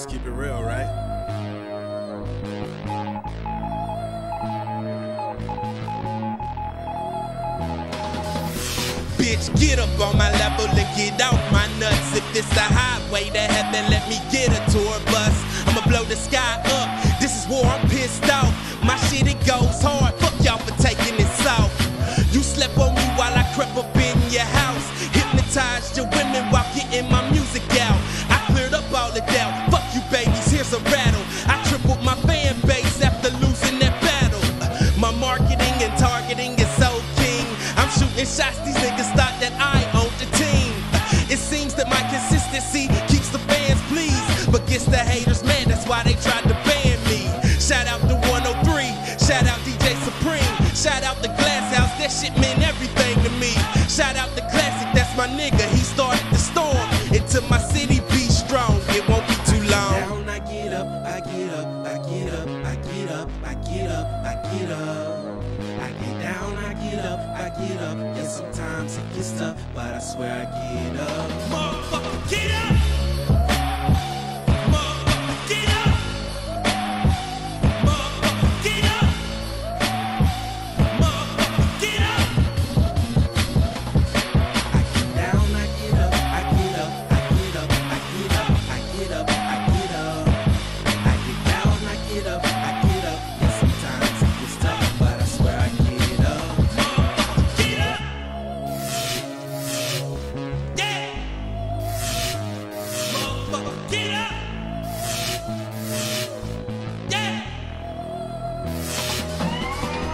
let's keep it real, right? Bitch, get up on my level and get off niggas thought that I owned the team. It seems that my consistency keeps the fans pleased, but gets the haters mad, that's why they tried to ban me. Shout out to 103, shout out DJ Supreme, shout out the Glass House, that shit meant everything to me. Shout out the Classic, that's my nigga, he started the storm. Into my city, sometimes it gets tough, but I swear I get up. Motherfucker, get up!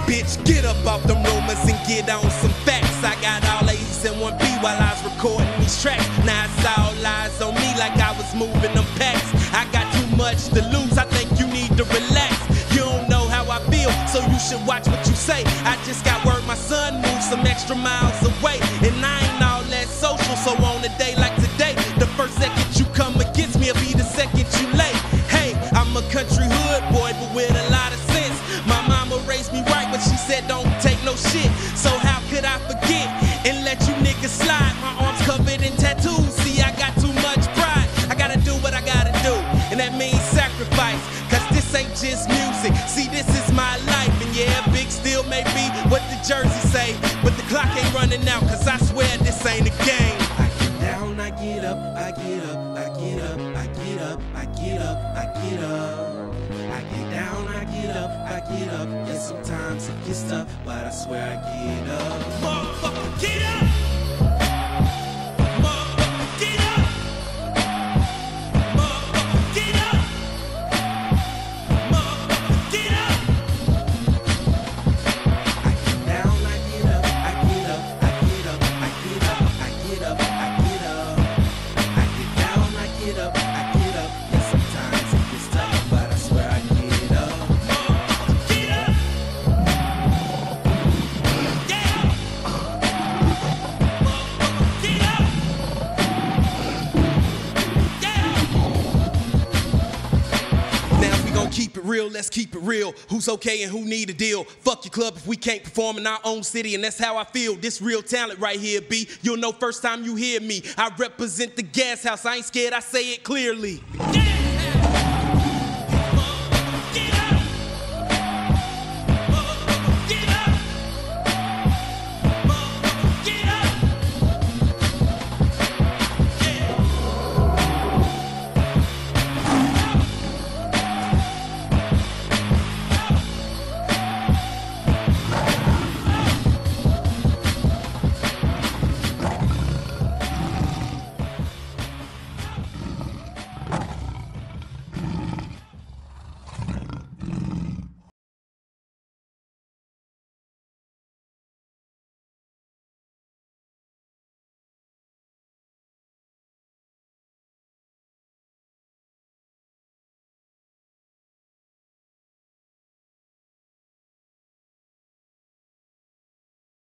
Bitch, get up off them rumors and get on some facts. I got all A's and one B while I was recording these tracks. Now it's all eyes on me like I was moving them packs. I got too much to lose, I think you need to relax. You don't know how I feel, so you should watch what you say. I just got word my son moved some extra miles away. And I ain't all that social, so on a day like today, the first said don't take no shit. So how could I forget and let you niggas slide? My arms covered in tattoos. See, I got too much pride. I gotta do what I gotta do, and that means sacrifice. Cause this ain't just music. See, this is my life, and yeah, Big Steel may be what the jersey say, but the clock ain't running out. Cause I swear this ain't a game. I get down, I get up, I get up, I get up, I get up, I get up, I get up. I get down, get up, I get. Yeah, sometimes it gets tough, but I swear I get up. Motherfucker, get up! Real, let's keep it real. Who's okay and who need a deal? Fuck your club if we can't perform in our own city, and that's how I feel. This real talent right here, B. You'll know first time you hear me. I represent the gas house. I ain't scared, I say it clearly. Yeah!